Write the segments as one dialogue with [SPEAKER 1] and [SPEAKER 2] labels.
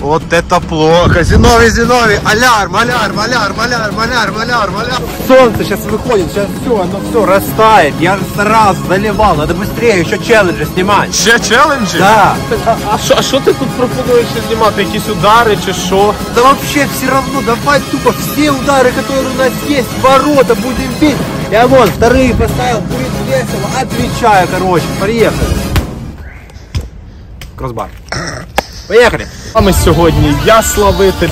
[SPEAKER 1] Вот это плохо. Зиновий, Зиновий, алярм, алярм, алярм, алярм, алярм, алярм, алярм. Солнце сейчас выходит, сейчас все, оно все растает. Я же старался, заливал, надо быстрее еще челленджи снимать.
[SPEAKER 2] Ще челенджі?
[SPEAKER 1] Да.
[SPEAKER 2] А що, а що ти тут пропонуєш знімати? Якісь удари чи що?
[SPEAKER 1] Да вообще все равно, давай тупо все удары, которые у нас есть, в ворота будем бить. Я вон вторые поставил, будет весело, отвечаю, короче, поехали. Кроссбар. Поехали.
[SPEAKER 2] А ми сьогодні я славити.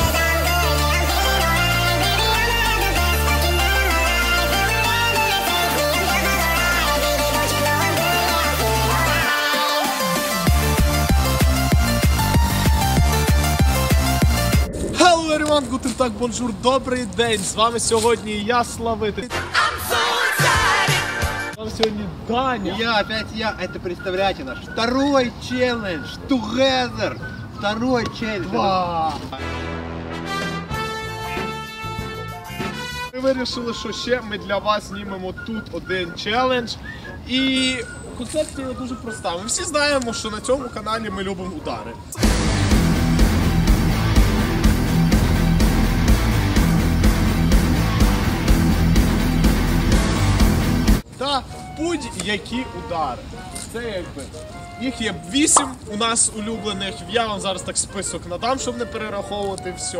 [SPEAKER 2] Hello everyone, guten Tag, bonjour, добрий день. З вами сьогодні я Славити. З вами сьогодні Даня.
[SPEAKER 1] Я, опять я, это представляете наш второй челлендж, together, второй челлендж.
[SPEAKER 2] Два. Ми вирішили, що ще ми для вас знімемо тут один челендж. І концепція дуже проста. Ми всі знаємо, що на цьому каналі ми любимо удари. Та будь-які удари. Це якби. Їх є вісім у нас улюблених. Я вам зараз так список надам, щоб не перераховувати все.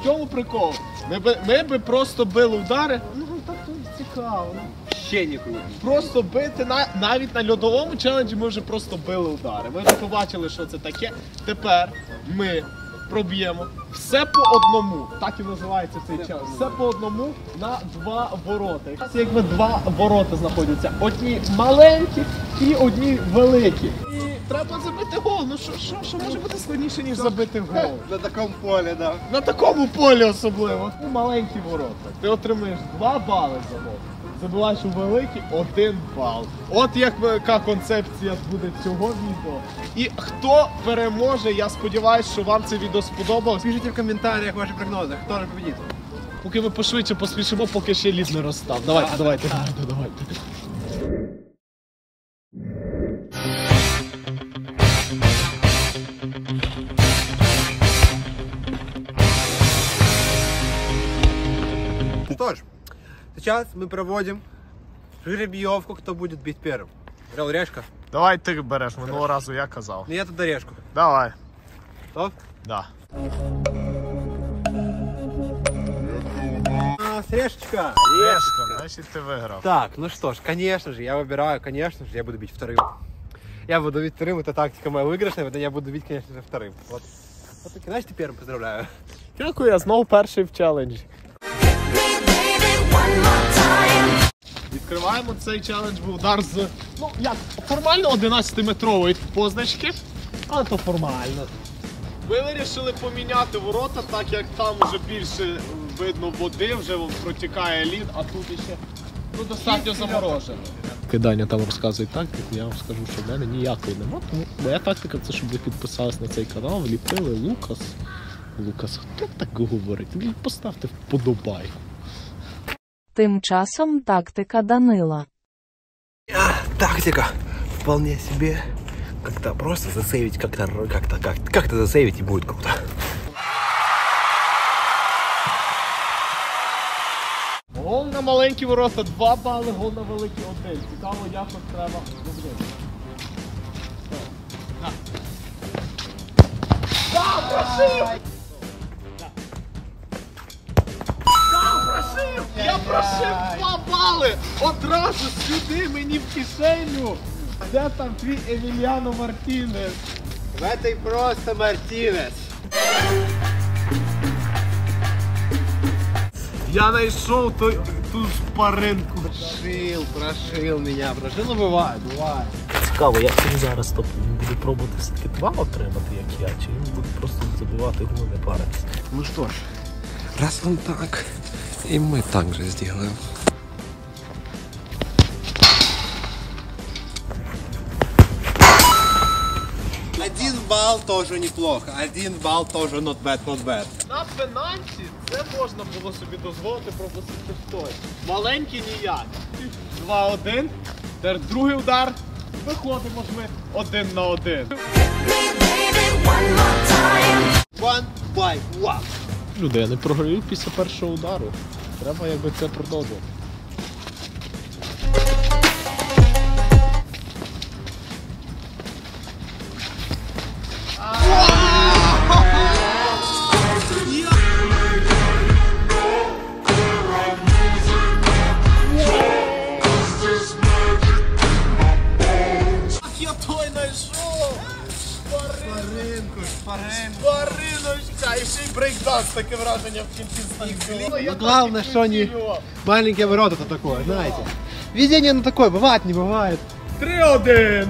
[SPEAKER 2] В чому прикол? Ми би, ми би просто били удари. Ну так то цікаво.
[SPEAKER 1] не круто.
[SPEAKER 2] Просто бити на навіть на льодовому челенджі ми вже просто били удари. Ми вже побачили, що це таке. Тепер ми проб'ємо все по одному. Так і називається цей челендж. Все по одному на два ворота. Це якби два ворота знаходяться. Одні маленькі і одні великі. І треба забити гол. Ну що, що, що може бути складніше, ніж забити гол?
[SPEAKER 1] На таком поле, да.
[SPEAKER 2] На такому полі особливо. Ну, маленькі ворота. Ти отримуєш 2 бали за гол. Забиваєш що великий один бал. От як яка концепція буде цього відео. І хто переможе, я сподіваюся, що вам це відео сподобалось.
[SPEAKER 1] Пишіть в коментарях ваші прогнози, хто же победит.
[SPEAKER 2] Поки ми пошвидше поспішимо, поки ще лід не розстав. Давайте, давайте, давайте, давайте.
[SPEAKER 1] Сейчас мы проводим жеребьевку, кто будет бить первым. Брал решка.
[SPEAKER 2] Давай ти береш, минулого разу я казав.
[SPEAKER 1] Ну я туда решку.
[SPEAKER 2] Давай.
[SPEAKER 1] Готов?
[SPEAKER 2] Да.
[SPEAKER 1] А, решечка.
[SPEAKER 2] Решка, значить ти виграв.
[SPEAKER 1] Так, ну что ж, конечно же, я выбираю, конечно же, я буду бить вторым. Я буду бить вторым, это тактика моя выигрышная, поэтому я буду бить, конечно же, вторым. Вот. Вот значит, ты первым поздравляю.
[SPEAKER 2] Дякую, я знову перший в челенджі. Відкриваємо цей челендж був удар з ну як формально 11-метрової позначки, але то формально. Ми вирішили поміняти ворота, так як там вже більше видно води, вже протікає лід, а тут іще ну, достатньо заморожено. Кидання там розказує тактику, я вам скажу, що в мене ніякої нема. Тому моя тактика це щоб ви підписались на цей канал, вліпили Лукас. Лукас, хто так говорить? Поставте вподобайку.
[SPEAKER 3] Тим часом тактика Данила.
[SPEAKER 1] Тактика вполне себе. Как-то просто засейвить, как-то, как-то, как как-то засейвить и будет круто.
[SPEAKER 2] Гол на маленькі ворота 2 бали, гол на великі 1. Цікаво, як от треба зробити. Так. Так, прошив! Я прошив 2 бали! Одразу сюди мені в кишеню! Де там твій Еміліано Мартінес?
[SPEAKER 1] В этой просто Мартинес.
[SPEAKER 2] Я знайшов той, ту шпаринку.
[SPEAKER 1] Прошил, прошил меня, прошил, ну бывает, бывает.
[SPEAKER 4] Цікаво, як він зараз тобто, він буде пробувати все-таки два отримати, як я, чи він буде просто забивати гол, не паритись.
[SPEAKER 5] Ну что ж, раз он так, и мы так же сделаем.
[SPEAKER 1] Один балл тоже неплохо, один балл тоже not bad, not bad.
[SPEAKER 2] На пенальті це можна було собі дозволити пропустити хтось. Маленький ніяк. 2-1. Тепер другий удар. Виходимо ж ми один на один.
[SPEAKER 1] One by one.
[SPEAKER 2] Люди, я не програю після першого удару. Треба якби це продовжувати. Той! Шпаринку,
[SPEAKER 1] Ну, главное, что они маленькие ворота то такое, знаете. видение на такое, бывает, не бывает.
[SPEAKER 2] 3-1!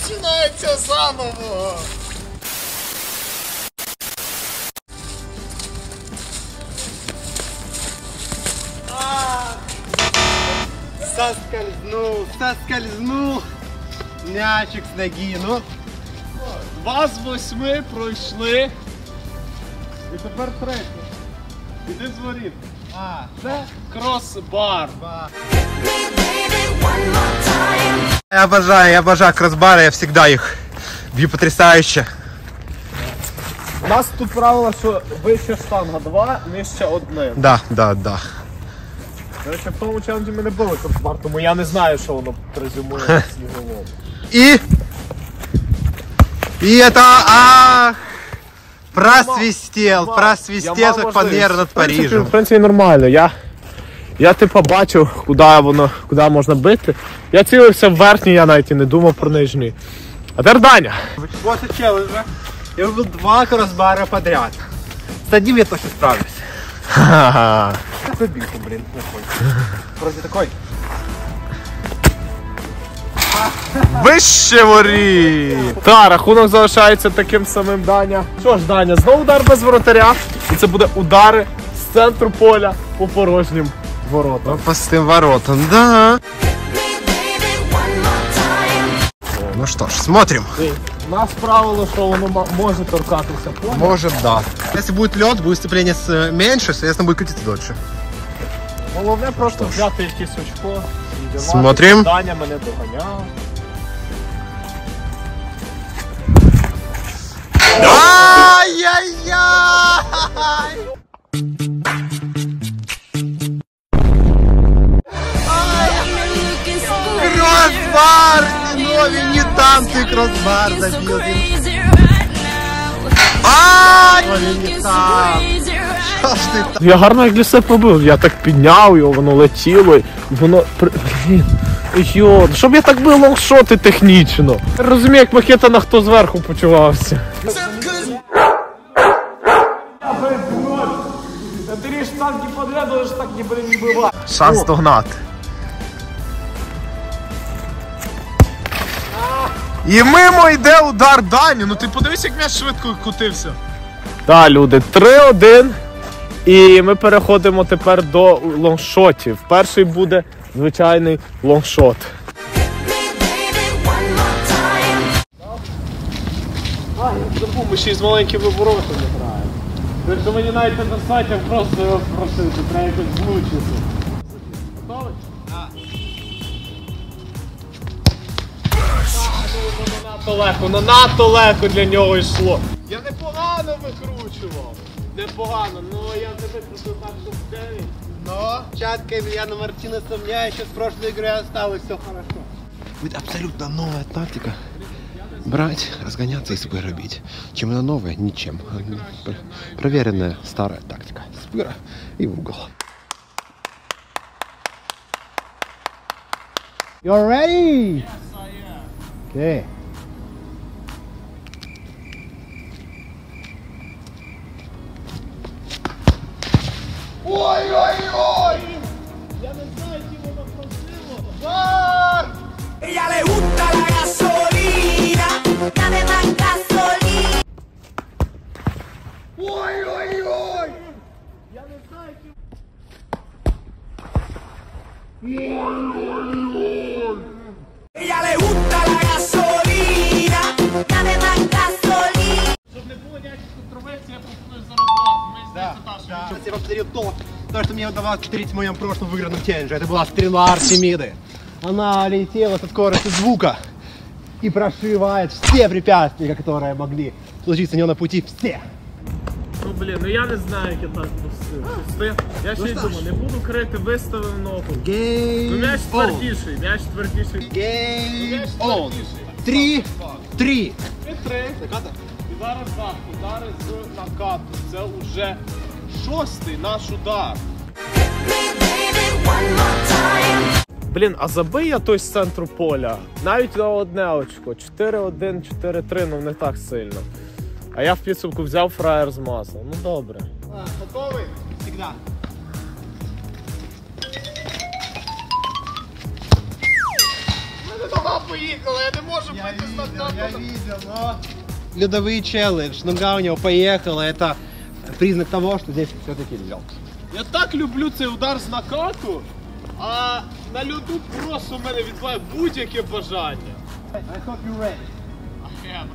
[SPEAKER 2] Починається заново!
[SPEAKER 1] Соскользнул, соскользнул. Мячик с ноги, ну.
[SPEAKER 2] Два з восьми пройшли. І тепер третє. Іди з воріт.
[SPEAKER 1] А,
[SPEAKER 2] Це кросбар.
[SPEAKER 1] Я обожаю, я обожаю кроссбары, я всегда их бью потрясающе.
[SPEAKER 2] У нас тут правило, що вище штанга 2, нижче одне.
[SPEAKER 1] Да, да, да.
[SPEAKER 2] До речі, в тому челенджі ми не були кросбар, тому я не знаю, що воно презюмує на сніговому.
[SPEAKER 1] И... И это... А, просвистел, просвистел, как фанера над
[SPEAKER 2] В принципі,
[SPEAKER 1] Парижем.
[SPEAKER 2] в принципі, нормально. Я, я типу бачив, куди воно, куди можна бити. Я цілився в верхній, я навіть і не думав про нижній. А тепер Даня.
[SPEAKER 1] После челленджа я выбил два кроссбара подряд. С одним я точно справлюсь.
[SPEAKER 2] Ха-ха.
[SPEAKER 1] Забился, блин, нахуй. Вроде такой.
[SPEAKER 2] Вище ворі! Та, рахунок залишається таким самим Даня. Що ж, Даня, знову удар без воротаря. І це буде удари з центру поля по порожнім воротам.
[SPEAKER 1] По пустым воротам, да. Ну что ж, смотрим.
[SPEAKER 2] У нас правило, що воно ма- може торкатися поля.
[SPEAKER 1] Может, да. Если будет лед, будет сцепление с- э, меньше, соответственно, будет крутиться дольше.
[SPEAKER 2] Головне просто взяти якесь очко. і відірвати.
[SPEAKER 1] Смотрим.
[SPEAKER 2] Даня мене доганяв.
[SPEAKER 1] Ай-яй-яй! Кроссбар! Зиновий, не там ты кроссбар забил. Ай! Зиновий, там. Що ж ти там?
[SPEAKER 2] Я гарно як для себе побив. Я так підняв його, воно летіло, і воно. при- Блін. Йо, щоб я так бив лонгшоти технічно. Розумію, як макета на хто зверху почувався. Ти ж І мимо йде удар Дані. Ну ти подивись, як м'яч швидко крутився. Так, люди, 3-1. І ми переходимо тепер до longshot ів. Перший буде звичайний longshot. Забув, ми ще й з маленькими воротами граємо. Тобто мені навіть не достатньо просто його пробити, треба якось влучити. Надто легко, ну надто легко для нього йшло. Я непогано викручував. Непогано, ну я не викрутив так, що в 9.
[SPEAKER 1] Но чатка Емельяна Мартинеса у меня еще с прошлой игры осталось, все хорошо. Будет абсолютно новая тактика. Брать, разгоняться и спыра бить. Чем она новая? Ничем. Пр- Проверенная старая тактика. Спыра и в угол. You're ready? Okay.
[SPEAKER 6] gasolina, dame más gasolina.
[SPEAKER 1] Ой-ой-ой!
[SPEAKER 6] Ella le gusta la gasolina. Dame más gasolina.
[SPEAKER 2] Щоб не було ніяких контроверсій, я пропоную зарахувати. Мені здається, та, що
[SPEAKER 1] Сейчас я повторю то, то, что мне удавалось повторить в моем прошлом выигранном челлендже. Это была стрела Артемиды. Она летела со скоростью звука и прошивает все препятствия, которые могли случиться у нее на пути. Все.
[SPEAKER 4] Ну блін, ну я не знаю, як я так пустив. Чисто Я ще й думаю, не буду крити, виставив ногу. Ну
[SPEAKER 1] Game
[SPEAKER 4] м'яч
[SPEAKER 1] on.
[SPEAKER 4] твердіший, м'яч твердіший.
[SPEAKER 1] Game
[SPEAKER 2] М'яч
[SPEAKER 1] on.
[SPEAKER 2] твердіший.
[SPEAKER 1] Три, три.
[SPEAKER 2] І три. І зараз так, удари з накату. Це вже шостий наш удар.
[SPEAKER 4] Блін, а забий я той з центру поля. Навіть на одне очко. 4-1, 4-3, ну не так сильно. А я в підсумку взяв фраєр з масла. Ну добре.
[SPEAKER 2] Готовий?
[SPEAKER 1] Всегда.
[SPEAKER 2] Мене нога поїхала, я не можу бити з накату.
[SPEAKER 1] видел, но... Ледовый челлендж, нога у него поехала, это признак того, что здесь все-таки лед.
[SPEAKER 2] Я так люблю цей удар з накату, а на льоду просто в мене відбуває будь-яке бажання.
[SPEAKER 1] I hope you're ready.
[SPEAKER 2] Я,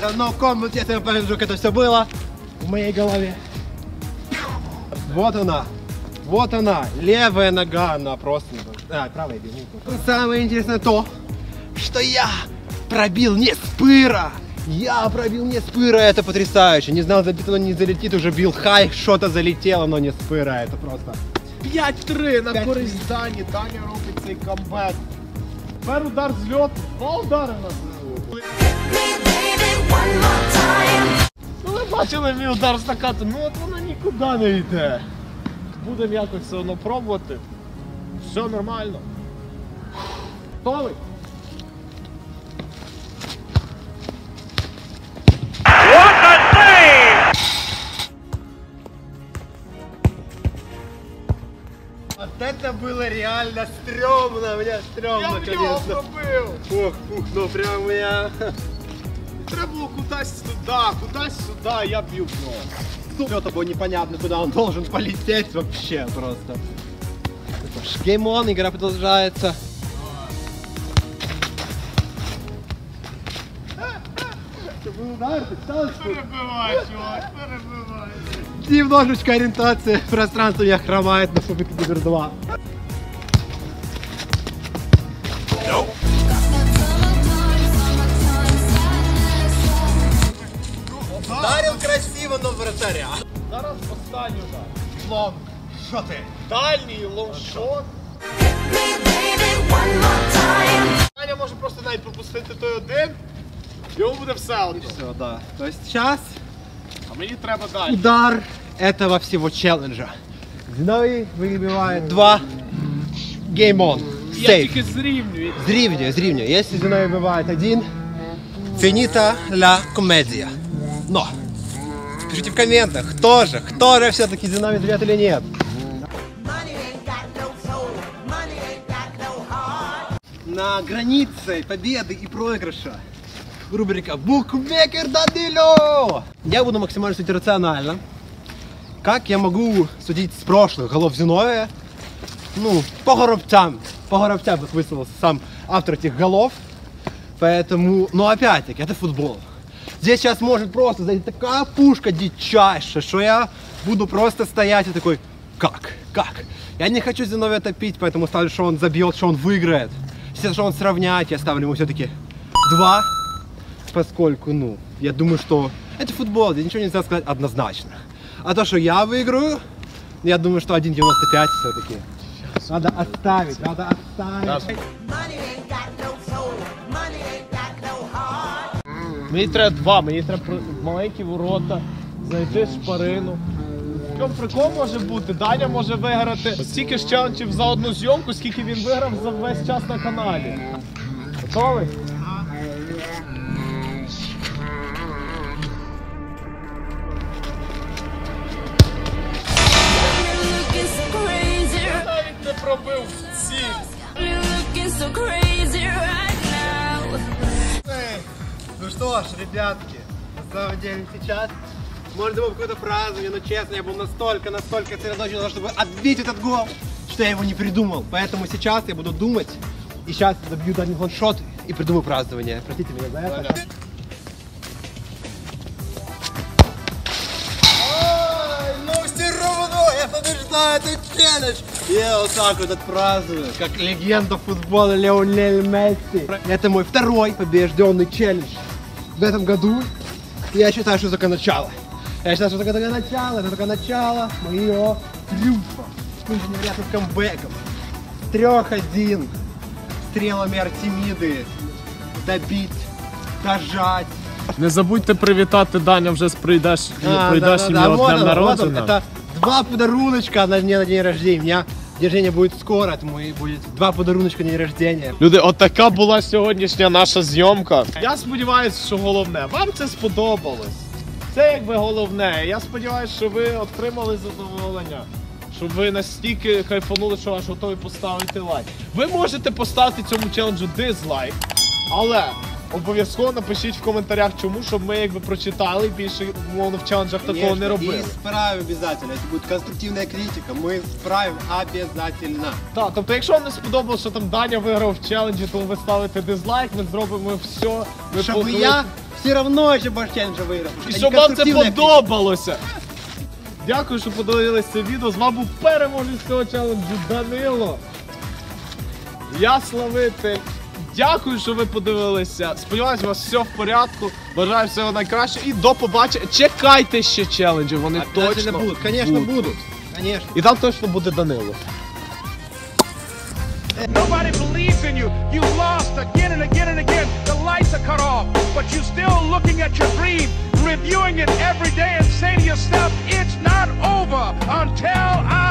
[SPEAKER 2] бре.
[SPEAKER 1] Ребята, no comment, я покажу, как это все было в моей голове. Вот она. Вот она, левая нога, она просто... А, правая, извините. Самое интересное то, что я пробил не с пыра. Я пробил не с пыра, это потрясающе. Не знал, залетит оно, не залетит, уже бил хай, что-то залетело, но не с пыра, это просто...
[SPEAKER 2] 5-3 на
[SPEAKER 1] П'ять-три.
[SPEAKER 2] користь Дані. Даня робить цей камбек. Тепер удар з льоту. Два удари на Ну ви бачили мій удар з накату, ну от воно нікуди не йде. Будемо якось все одно пробувати. Все нормально. Готовий?
[SPEAKER 1] Вот это было реально стрёмно, мне стрёмно,
[SPEAKER 2] Я в нього пробив!
[SPEAKER 1] Ох, ух, ну прям я...
[SPEAKER 2] Треба було кудись туди, кудись сюди, я б'ю в нього.
[SPEAKER 1] Все тобой непонятно, куда он должен полететь вообще просто. Это ж геймон, игра продолжается. Это был удар, ты?
[SPEAKER 2] Перебивай, чувак, перебивай.
[SPEAKER 1] Немножечко ориентация пространства у меня хромает на Кибер 2. красиво, но вратаря.
[SPEAKER 2] Зараз останній удар.
[SPEAKER 1] Лонг. Что ты?
[SPEAKER 2] Дальній лонгшот.
[SPEAKER 6] Me, baby, one more time.
[SPEAKER 2] Даня може просто навіть пропустити той один. Йому буде все одно.
[SPEAKER 1] Все, да. То есть сейчас
[SPEAKER 2] А мені треба далі.
[SPEAKER 1] удар этого всего челленджа. Зиновий выбивает два. Game on.
[SPEAKER 2] Я
[SPEAKER 1] Сейф.
[SPEAKER 2] тільки зрівнюю.
[SPEAKER 1] Зрівнює, зрівнює. Если Зиновий выбивает один, финита ля комедия. Но, Пишите в комментах, кто же, кто же все-таки Зиновий Звет или нет. На границе победы и проигрыша. Рубрика Букмекер Данило! Я буду максимально судить рационально. Как я могу судить с прошлых голов Зиновия? Ну, по горобцам. По горобцам высказался сам автор этих голов. Поэтому, но опять-таки, это футбол. Здесь сейчас может просто зайти такая пушка дичайшая, что я буду просто стоять и такой, как, как? Я не хочу Зиновия топить, поэтому ставлю, что он забьет, что он выиграет. Если что он сравняет, я ставлю ему все-таки два, поскольку, ну, я думаю, что это футбол, здесь ничего нельзя сказать однозначно. А то, что я выиграю, я думаю, что 1.95 все-таки. Надо оставить, надо оставить.
[SPEAKER 6] Money
[SPEAKER 2] Мені треба два, мені треба маленькі ворота, знайти шпарину, прикол може бути. Даня може виграти стільки ж челенджів за одну зйомку, скільки він виграв за весь час на каналі. Готовий?
[SPEAKER 1] Что ж, ребятки, на самом деле сейчас может было какое-то празднование, но честно, я был настолько, настолько сосредоточен, на чтобы отбить этот гол, что я его не придумал. Поэтому сейчас я буду думать, и сейчас забью один гоншот и придумаю празднование. Простите меня за это. Ой, ну все равно я побеждаю этот челлендж. Я вот так вот отпраздную, как легенда футбола Леонель Месси. Это мой второй побежденный челлендж в этом году. Я считаю, что только начало. Я считаю, что только только начало, это только начало моего триумфа. С невероятным камбэком. Трех-один. Стрелами Артемиды. Добить, дожать.
[SPEAKER 4] Не забудьте привітати Даня вже з прийдеш,
[SPEAKER 1] А,
[SPEAKER 4] прийдешнім
[SPEAKER 1] да-да-да,
[SPEAKER 4] його
[SPEAKER 1] вот
[SPEAKER 4] днем народження.
[SPEAKER 1] Это два подаруночка на мне на день рождения. День рождения будет скоро, поэтому и будет два подаруночка день рождения.
[SPEAKER 4] Люди, отака була сьогоднішня наша зйомка.
[SPEAKER 2] Я сподіваюся, що головне, вам це сподобалось. Це якби головне. Я сподіваюся, що ви отримали задоволення. Щоб ви настільки кайфанули, що аж готові поставити лайк. Ви можете поставити цьому челенджу дизлайк, але обов'язково напишіть в коментарях, чому, щоб ми якби прочитали і більше умовно в челенджах такого не
[SPEAKER 1] И
[SPEAKER 2] робили.
[SPEAKER 1] исправим обязательно. Если будет конструктивная критика, мы исправим обязательно.
[SPEAKER 2] Так, тобто, якщо вам не сподобалося, що там Даня виграв в челенджі, то ви ставите дизлайк, ми зробимо все. Ми
[SPEAKER 1] Чтобы
[SPEAKER 2] покли-
[SPEAKER 1] я все равно еще больше челленджа выиграл. потому
[SPEAKER 2] І
[SPEAKER 1] что
[SPEAKER 2] щоб
[SPEAKER 1] они
[SPEAKER 2] вам це
[SPEAKER 1] конструктивная
[SPEAKER 2] подобалося. Дякую, що подивились це відео. З вами був переможець цього челенджу Данило. Я славитель. Дякую, що ви подивилися. Сподіваюсь, у вас все в порядку. Бажаю всього найкращого і до побачення. Чекайте ще челенджі, вони точно
[SPEAKER 1] Обязательно будут, конечно будут. Конечно.
[SPEAKER 2] І там точно буде Данило.
[SPEAKER 7] Nobody believes in you. You lost again and again and again. The lights are cut off, but you're still looking at your dream, reviewing it every day, and say to yourself, it's not over until I